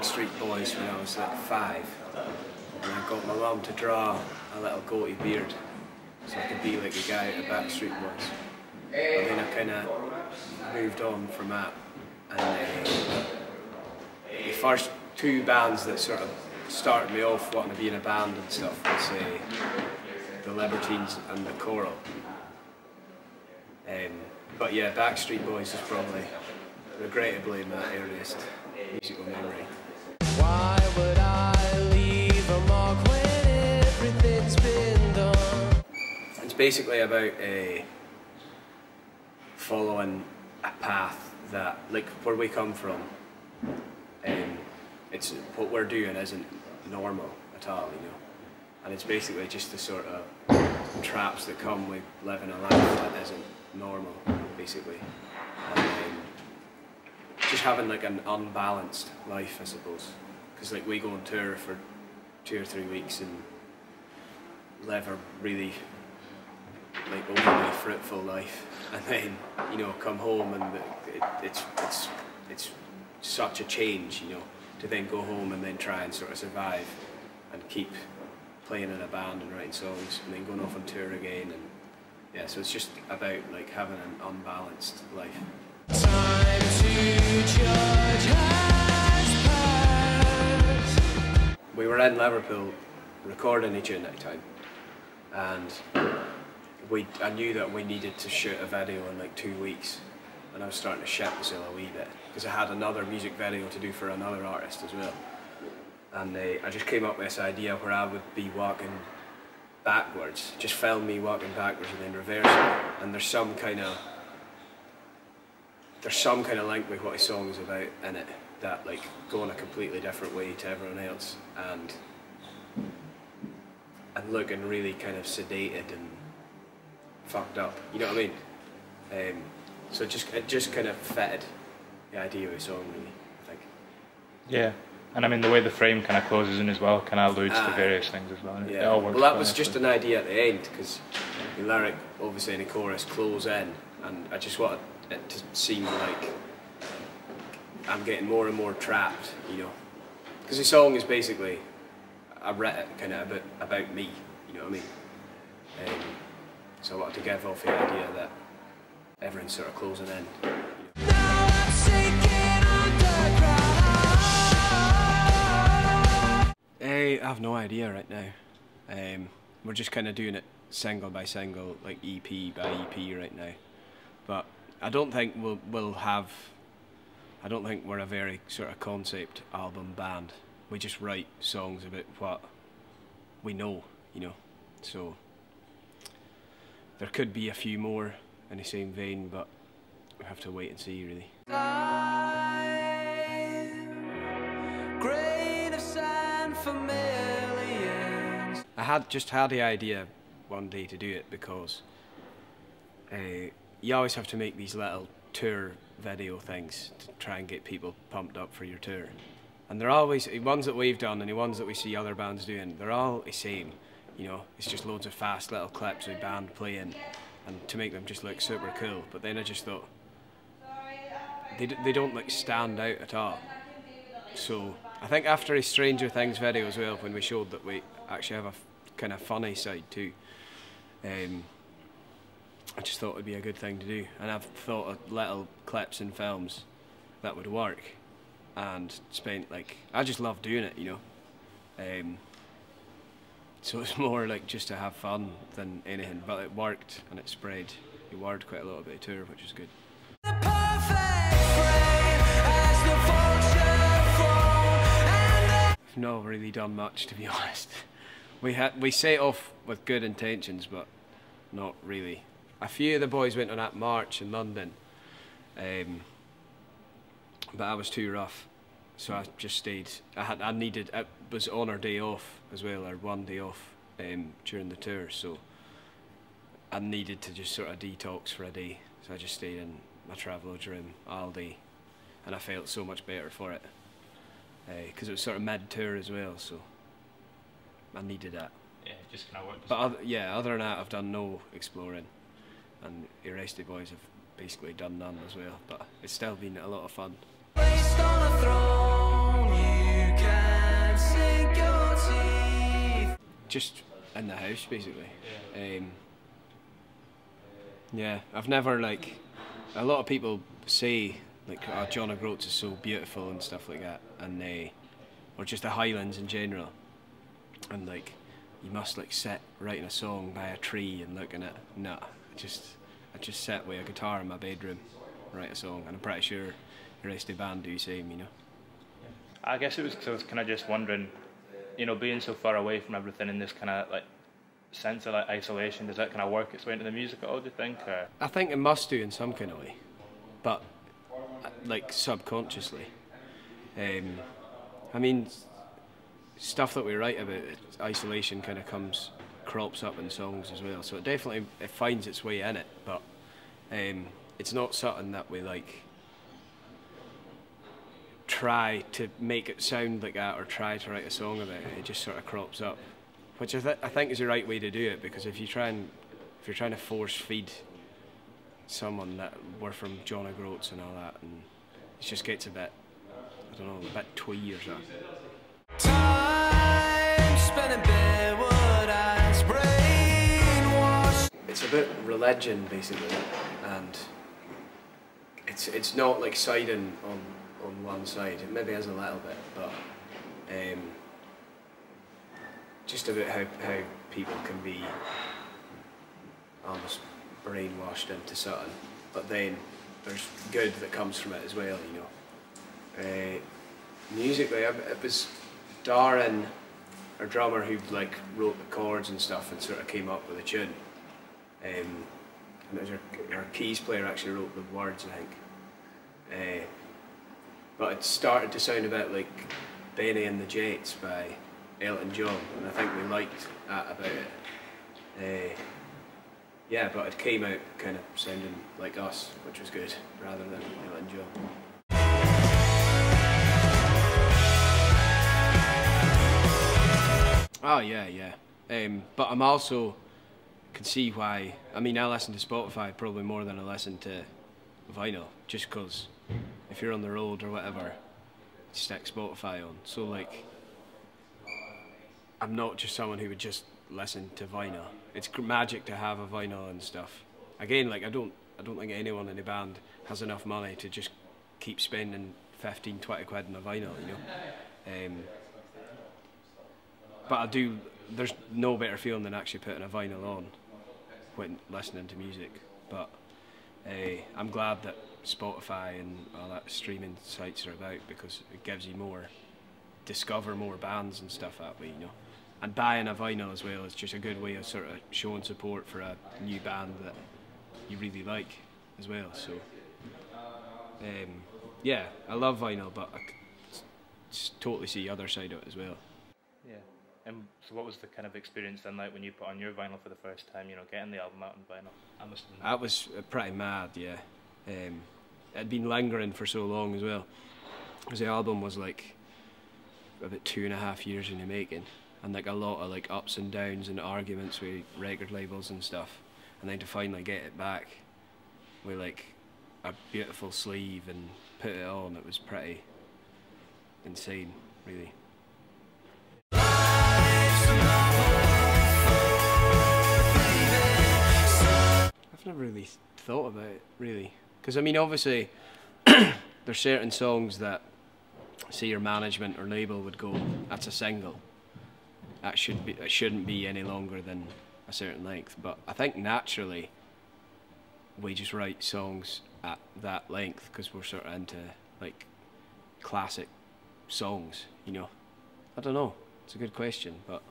Backstreet Boys when I was like five. And I got my mum to draw a little goatee beard so I could be like the guy at the Backstreet Boys. But then I kind of moved on from that. And uh, the first two bands that sort of started me off wanting to be in a band and stuff was uh, the Libertines and the Coral. Um, but yeah, Backstreet Boys is probably regrettably my earliest musical memory. It's basically about uh, following a path that, like where we come from, um, it's what we're doing isn't normal at all, you know. And it's basically just the sort of traps that come with living a life that isn't normal, basically. And, um, just having like an unbalanced life, I suppose. Because like we go on tour for two or three weeks and live a really like overly fruitful life, and then you know come home and it, it's it's it's such a change, you know, to then go home and then try and sort of survive and keep playing in a band and writing songs and then going off on tour again and yeah, so it's just about like having an unbalanced life. Were in Liverpool recording a tune at the time, and we I knew that we needed to shoot a video in like two weeks, and I was starting to shit myself a wee bit because I had another music video to do for another artist as well, and uh, I just came up with this idea where I would be walking backwards, just film me walking backwards and then reversing, and there's some kind of there's some kind of link with what his song is about in it that like going a completely different way to everyone else and and looking really kind of sedated and fucked up. You know what I mean? Um, so it just it just kind of fitted the idea of the song really. I think. Yeah, and I mean the way the frame kind of closes in as well kind of alludes to various things as well. Yeah. Well, that was just an idea at the end because the lyric, obviously in the chorus, close in, and I just wanted it to seem like I'm getting more and more trapped, you know. Because the song is basically, I read it kind of about, about me, you know what I mean? Um, so I wanted to give off the idea that everyone's sort of closing in. Now I'm sinking underground. Eh, I have no idea right now. Um, we're just kind of doing it single by single, like EP by EP right now. But I don't think we'll we'll have. I don't think we're a very sort of concept album band. We just write songs about what we know, you know. So there could be a few more in the same vein, but we have to wait and see, really. I had just had the idea one day to do it because uh, you always have to make these little tour video things to try and get people pumped up for your tour. And they're always the ones that we've done and the ones that we see other bands doing. They're all the same, you know. It's just loads of fast little clips of band playing, and to make them just look super cool. But then I just thought they they don't like stand out at all. So I think after a Stranger Things video as well, when we showed that we actually have a kind of funny side too, um, I just thought it'd be a good thing to do. And I've thought of little clips and films that would work, and spent like I just love doing it, you know. Um, so it's more like just to have fun than anything, but it worked and it spread the word quite a lot about the tour, which is good. The perfect frame as the vulture fall and I've not really done much to be honest. We had we set off with good intentions, but not really. A few of the boys went on that march in London, um, but I was too rough, so I just stayed. I had I needed it was on our day off as well, or one day off um, during the tour, so I needed to just sort of detox for a day. So I just stayed in my Travelodge room all day, and I felt so much better for it because it was sort of mid tour as well, so I needed that. Yeah, just kind of worked. But other, yeah, other than that, I've done no exploring, and the rest of the boys have basically done none as well. But it's still been a lot of fun. Placed on a throne, you can sink your teeth. Just in the house, basically. Um, yeah, I've never like. A lot of people say like, "Oh, John O'Groats is so beautiful" and stuff like that, and they, or just the Highlands in general, and like, you must like sit writing a song by a tree and looking at. Nah, just, I just sit with a guitar in my bedroom, write a song, and I'm pretty sure the rest of the band do the same, you know. I guess it was because I was kind of just wondering, you know, being so far away from everything in this kind of like sense of like isolation, does that kind of work its way into the music at all? Do you think? Or? I think it must do in some kind of way, but like subconsciously. Um, I mean, stuff that we write about it- isolation kind of comes crops up in songs as well. So it definitely it finds its way in it, but um, it's not something that we like try to make it sound like that or try to write a song about it. It just sort of crops up, which I, th- I think is the right way to do it because if you try and if you're trying to force feed someone that we're from John O'Groats and all that, and it just gets a bit, I don't know, a bit twee or something. About religion basically, and it's it's not like siding on on one side. It maybe is a little bit, but um, just about how how people can be almost brainwashed into something, but then there's good that comes from it as well, you know. Uh, musically, it was Darren, our drummer, who like wrote the chords and stuff and sort of came up with a tune. Um, and it was our, keys player actually wrote the words, I think. Uh, but it started to sound a bit like Bennie and the Jets by Elton John, and I think we liked that about it. Uh, yeah, but it came out kind of sounding like us, which was good, rather than Elton John. Oh yeah, yeah. Um, but I'm also can see why. I mean, I listen to Spotify probably more than I listen to vinyl, just because if you're on the road or whatever, stick Spotify on. So like, I'm not just someone who would just listen to vinyl. It's magic to have a vinyl and stuff. Again, like I don't, I don't think anyone in the band has enough money to just keep spending 15, 20 quid on a vinyl, you know. Um, but I do. There's no better feeling than actually putting a vinyl on when listening to music. But uh, I'm glad that Spotify and all that streaming sites are about because it gives you more discover more bands and stuff that way, you know. And buying a vinyl as well is just a good way of sort of showing support for a new band that you really like as well. So um, yeah, I love vinyl, but I totally see the other side of it as well. Yeah. And so, what was the kind of experience then like when you put on your vinyl for the first time? You know, getting the album out on vinyl. I must. That was uh, pretty mad, yeah. Um, it'd been lingering for so long as well. Because the album was like about two and a half years in the making, and like a lot of like ups and downs and arguments with record labels and stuff, and then to finally get it back with like a beautiful sleeve and put it on, it was pretty insane, really. I've never really thought about it, really. Because, I mean, obviously, there's certain songs that, say, your management or label would go, that's a single. That should be, it shouldn't be any longer than a certain length. But I think naturally, we just write songs at that length because we're sort of into, like, classic songs, you know. I don't know. It's a good question, but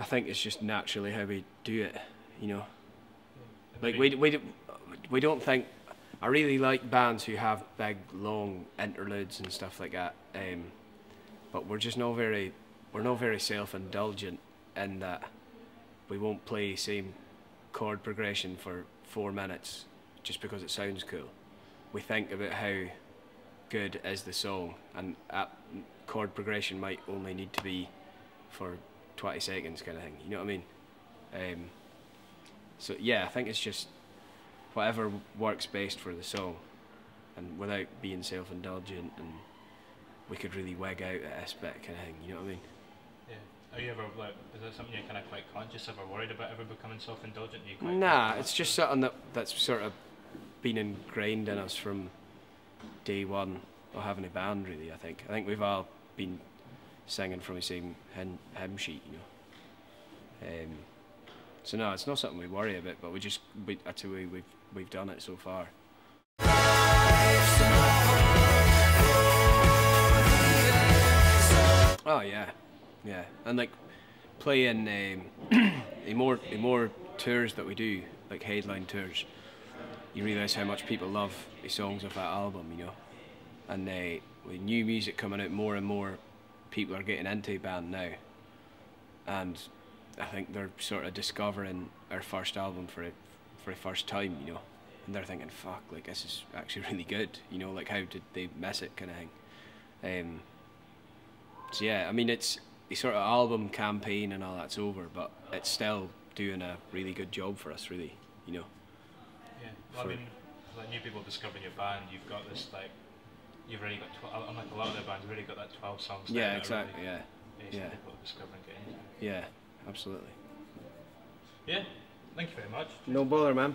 I think it's just naturally how we do it, you know. Like we we we don't think. I really like bands who have big long interludes and stuff like that. Um, but we're just not very we're not very self-indulgent in that we won't play same chord progression for four minutes just because it sounds cool. We think about how good is the song, and that chord progression might only need to be for 20 seconds, kind of thing. You know what I mean? Um, so yeah, I think it's just whatever works best for the song, and without being self-indulgent, and we could really wig out at this bit kind of thing. You know what I mean? Yeah. Are you ever like? Is that something you're kind of quite conscious of or worried about ever becoming self-indulgent? You quite Nah, it's just something that that's sort of been ingrained in us from day one of having a band. Really, I think. I think we've all been singing from the same hymn, hymn sheet, you know. Um, so no, it's not something we worry about, but we just we, that's the way we've we've done it so far. Oh yeah, yeah, and like playing um, the more the more tours that we do, like headline tours, you realise how much people love the songs of that album, you know. And uh, with new music coming out, more and more people are getting into the band now, and I think they're sort of discovering our first album for it for the first time, you know. And they're thinking, "Fuck, like this is actually really good," you know. Like how did they miss it, kind of thing. Um, so yeah, I mean it's the sort of album campaign and all that's over, but it's still doing a really good job for us, really. You know. Yeah. Well, I mean, like new people discovering your band, you've got this like. You've already got, tw- unlike a lot of their bands, you've already got that 12 songs. Yeah, exactly. Really Yeah, yeah. people to discover and get into. yeah, absolutely. Yeah. Thank you very much. No bother, man.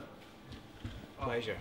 Oh. Pleasure.